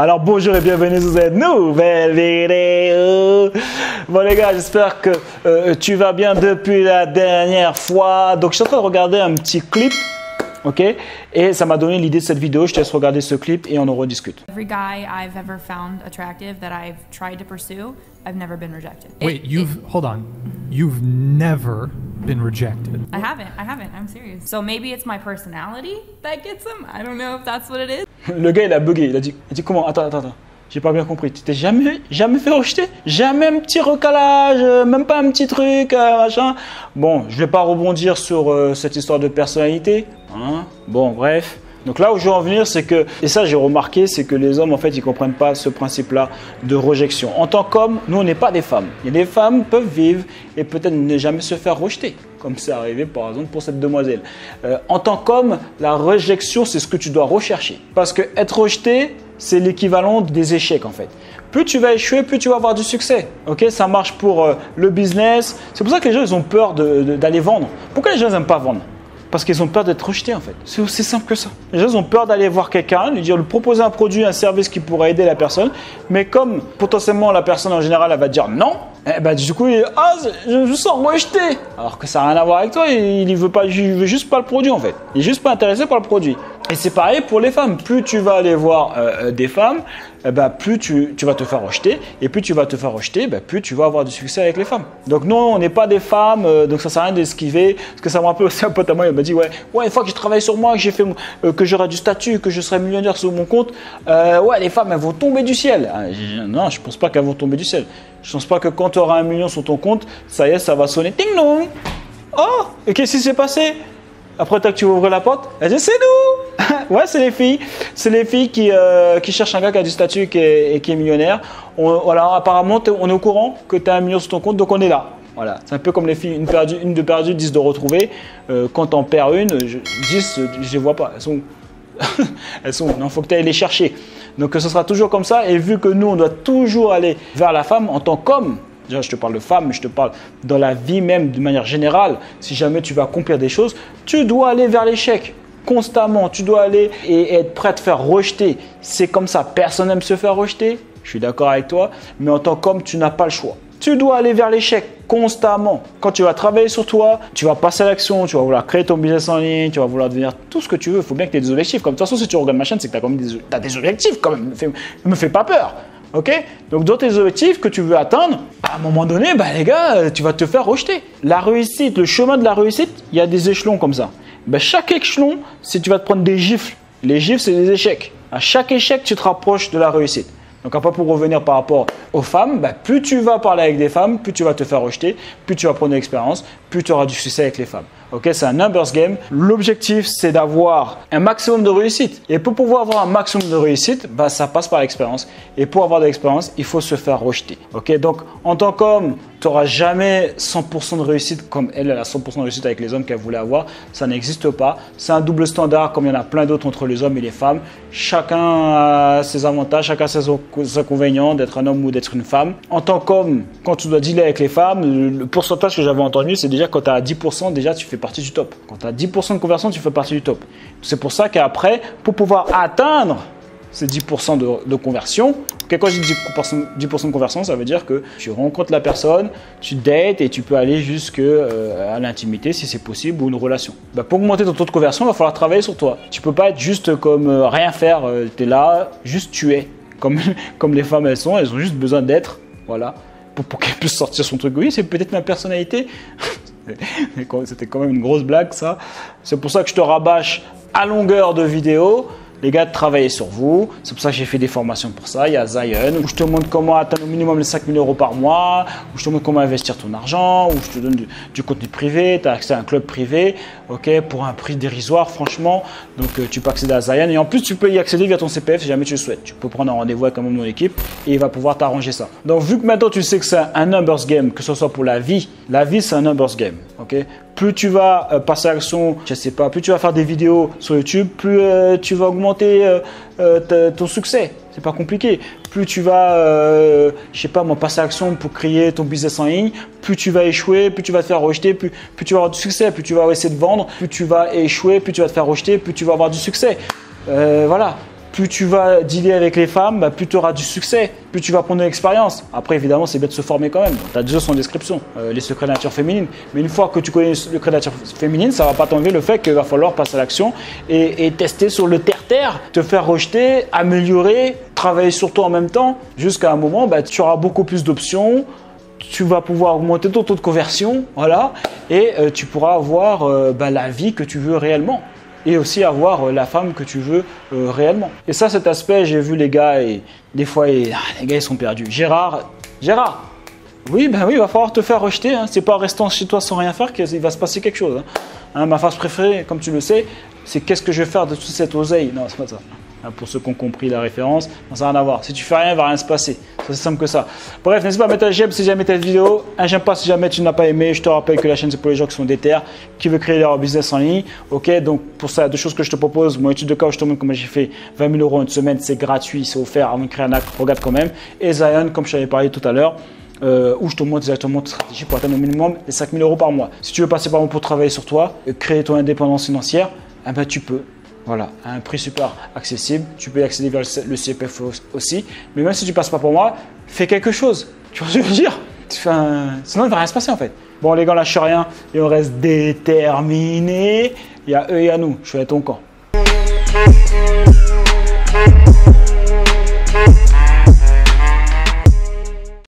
Alors bonjour et bienvenue sur cette nouvelle vidéo. Bon les gars, j'espère que euh, tu vas bien depuis la dernière fois. Donc je suis en train de regarder un petit clip, ok? Et ça m'a donné l'idée de cette vidéo. Je te laisse regarder ce clip et on en rediscute. Every guy I've ever found attractive that I've tried to pursue, I've never been rejected. It- Wait, it- you've hold on. You've never been rejected. I haven't. I haven't. I'm serious. So maybe it's my personality that gets them? I don't know if that's what it is. Le gars il a bugué. Il a dit, comment? Attends, attends, attends. J'ai pas bien compris. Tu t'es jamais, jamais fait rejeter? Jamais un petit recalage, euh, même pas un petit truc, euh, machin. Bon, je vais pas rebondir sur euh, cette histoire de personnalité. Hein bon, bref. Donc là où je veux en venir, c'est que, et ça j'ai remarqué, c'est que les hommes en fait ils comprennent pas ce principe-là de rejection. En tant qu'homme, nous on n'est pas des femmes. A des femmes peuvent vivre et peut-être ne jamais se faire rejeter, comme c'est arrivé par exemple pour cette demoiselle. Euh, en tant qu'homme, la rejection c'est ce que tu dois rechercher. Parce que être rejeté, c'est l'équivalent des échecs en fait. Plus tu vas échouer, plus tu vas avoir du succès. Ok, ça marche pour euh, le business. C'est pour ça que les gens ils ont peur d'aller vendre. Pourquoi les gens n'aiment pas vendre? Parce qu'ils ont peur d'être rejetés en fait. C'est aussi simple que ça. Les gens ont peur d'aller voir quelqu'un, lui dire, lui proposer un produit, un service qui pourrait aider la personne. Mais comme potentiellement la personne en général va dire non, eh ben, du coup il ah je me sens rejeté. Alors que ça n'a rien à voir avec toi. Il, il veut pas, veut juste pas le produit en fait. Il est juste pas intéressé par le produit. Et c'est pareil pour les femmes. Plus tu vas aller voir euh, euh, des femmes, eh ben, plus tu, tu vas te faire rejeter. Et plus tu vas te faire rejeter, ben, plus tu vas avoir du succès avec les femmes. Donc non, on n'est pas des femmes, euh, donc ça sert à rien d'esquiver. Parce que ça un peu aussi un pote à moi, il m'a dit ouais, ouais, une fois que je travaille sur moi, que j'ai fait, que j'aurai du statut, que je serai millionnaire sur mon compte, ouais, les femmes elles vont tomber du ciel. Ah, non, je pense pas qu'elles vont tomber du ciel. Je pense pas que quand tu auras un million sur ton compte, ça y est, ça va sonner ting dong. Oh, et qu'est-ce qui s'est passé? Après, que tu ouvrir la porte, elle dit c'est nous Ouais, c'est les filles. C'est les filles qui, euh, qui cherchent un gars qui a du statut qui est- et qui est millionnaire. On, apparemment, on est au courant que tu as un million sur ton compte, donc on est là. Voilà, c'est un peu comme les filles, une, une de perdue, dix de retrouvée. Euh, quand t'en perds une, je, dix, euh, je les vois pas. Elles sont elles sont, faut que tu ailles les chercher. Donc ce sera toujours comme ça. Et vu que nous, on doit toujours aller vers la femme en tant qu'homme, déjà je te parle de femme, mais je te parle dans la vie même de manière générale, si jamais tu vas accomplir des choses, tu dois aller vers l'échec. Constamment, tu dois aller et être prêt à te faire rejeter. C'est comme ça, personne n'aime se faire rejeter. Je suis d'accord avec toi, mais en tant qu'homme, tu n'as pas le choix. Tu dois aller vers l'échec constamment. Quand tu vas travailler sur toi, tu vas passer à l'action, tu vas vouloir créer ton business en ligne, tu vas vouloir devenir tout ce que tu veux. Il faut bien que tu aies des objectifs. Comme de toute façon, si tu regardes ma chaîne, c'est que tu as même des, objectifs quand même. Ne me fais pas peur. Ok? Donc dans tes objectifs que tu veux atteindre, à un moment donné, bah, les gars, tu vas te faire rejeter. La réussite, le chemin de la réussite, il y a des échelons comme ça. Bah, chaque échelon, c'est tu vas te prendre des gifles. Les gifles, c'est des échecs. À chaque échec, tu te rapproches de la réussite. Donc après, pour revenir par rapport aux femmes, bah, plus tu vas parler avec des femmes, plus tu vas te faire rejeter, plus tu vas prendre de l'expérience, plus tu auras du succès avec les femmes. Ok, c'est un numbers game. L'objectif, c'est d'avoir un maximum de réussite. Et pour pouvoir avoir un maximum de réussite, bah, ça passe par l'expérience. Et pour avoir de l'expérience, il faut se faire rejeter. Ok, donc en tant qu'homme, tu n'auras jamais 100% de réussite comme elle, elle a 100% de réussite avec les hommes qu'elle voulait avoir. Ça n'existe pas. C'est un double standard comme il y en a plein d'autres entre les hommes et les femmes. Chacun a ses avantages, chacun a ses inconvénients d'être un homme ou d'être une femme. En tant qu'homme, quand tu dois dealer avec les femmes, le pourcentage que j'avais entendu, c'est déjà quand tu as 10%, déjà tu fais partie du top. Quand tu as 10% de conversion, tu fais partie du top. C'est pour ça qu'après, pour pouvoir atteindre ces 10% de, conversion. Quand je dis 10%, 10% de conversion, ça veut dire que tu rencontres la personne, tu dates et tu peux aller jusque euh, l'intimité si c'est possible ou une relation. Bah, pour augmenter ton taux de conversion, il va falloir travailler sur toi. Tu peux pas être juste comme euh, rien faire, tu es là, juste tu es. Comme, comme les femmes elles sont, elles ont juste besoin d'être, voilà, pour, pour qu'elles puissent sortir son truc. Oui, c'est peut-être ma personnalité. C'était quand même une grosse blague ça. C'est pour ça que je te rabâche à longueur de vidéo. Les gars, travaillez sur vous. C'est pour ça que j'ai fait des formations pour ça. Il y a Zion, où je te montre comment atteindre au minimum les 5000 euros par mois, où je te montre comment investir ton argent, où je te donne du, contenu privé. Tu as accès à un club privé, ok, pour un prix dérisoire, franchement. Donc, euh, tu peux accéder à Zion. Et en plus, tu peux y accéder via ton CPF si jamais tu le souhaites. Tu peux prendre un rendez-vous avec un membre de mon équipe et il va pouvoir t'arranger ça. Donc, vu que maintenant tu sais que c'est un numbers game, que ce soit pour la vie, la vie c'est un numbers game, ok? Plus tu vas euh, passer à l'action, je sais pas, plus tu vas faire des vidéos sur YouTube, plus euh, tu vas augmenter euh, ton succès. C'est pas compliqué. Plus tu vas, je sais pas, moi, passer à l'action pour créer ton business en ligne, plus tu vas échouer, plus tu vas te faire rejeter, plus, plus tu vas avoir du succès, plus tu vas essayer de vendre, plus tu vas échouer, plus tu vas te faire rejeter, plus tu vas avoir du succès. Voilà. Plus tu vas dealer avec les femmes, bah, plus tu auras du succès, plus tu vas prendre de l'expérience. Après, évidemment, c'est bien de se former quand même. Tu as déjà son description, euh, les secrets de nature féminine. Mais une fois que tu connais les secrets de nature féminine, ça va pas t'enlever le fait qu'il va falloir passer à l'action et, et tester sur le terre-terre, te faire rejeter, améliorer, travailler sur toi en même temps, jusqu'à un moment, bah, tu auras beaucoup plus d'options tu vas pouvoir augmenter ton taux de conversion, voilà, et euh, tu pourras avoir euh, bah, la vie que tu veux réellement et aussi avoir euh, la femme que tu veux euh, réellement. Et ça, cet aspect, j'ai vu les gars et des fois, ah, les gars, ils sont perdus. Gérard, Gérard, oui, ben oui, il va falloir te faire rejeter. Hein. C'est pas en restant chez toi sans rien faire qu'il va se passer quelque chose. hein. Hein, ma phase préférée, comme tu le sais, c'est qu'est-ce que je vais faire de toute cette oseille? Non, c'est pas ça. Pour ceux qui ont compris la référence, ça n'a rien à voir. Si tu fais rien, il va rien se passer. C'est simple que ça. Bref, n'hésite pas à mettre un j'aime si jamais cette vidéo. Un j'aime pas si jamais tu n'as pas aimé. Je te rappelle que la chaîne c'est pour les gens qui sont déter, qui veulent créer leur business en ligne. Ok, donc pour ça, deux choses que je te propose. Mon étude de cas où je te montre comment j'ai fait 20 000 euros en une semaine. C'est gratuit, c'est offert avant de créer un acte. Regarde quand même. Et Zion, comme je t'avais parlé tout à l'heure. euh, où je te montre exactement ta stratégie pour atteindre au minimum les 5 000 euros par mois. Si tu veux passer par moi pour travailler sur toi, et créer ton indépendance financière, eh ben, tu peux. Voilà, un prix super accessible. Tu peux y accéder vers le CPF aussi. Mais même si tu passes pas pour moi, fais quelque chose. Tu vois ce que je veux dire? Sinon, il va rien se passer en fait. Bon, les gars, lâche rien et on reste déterminés. Il y a eux et à nous. Je suis à ton camp.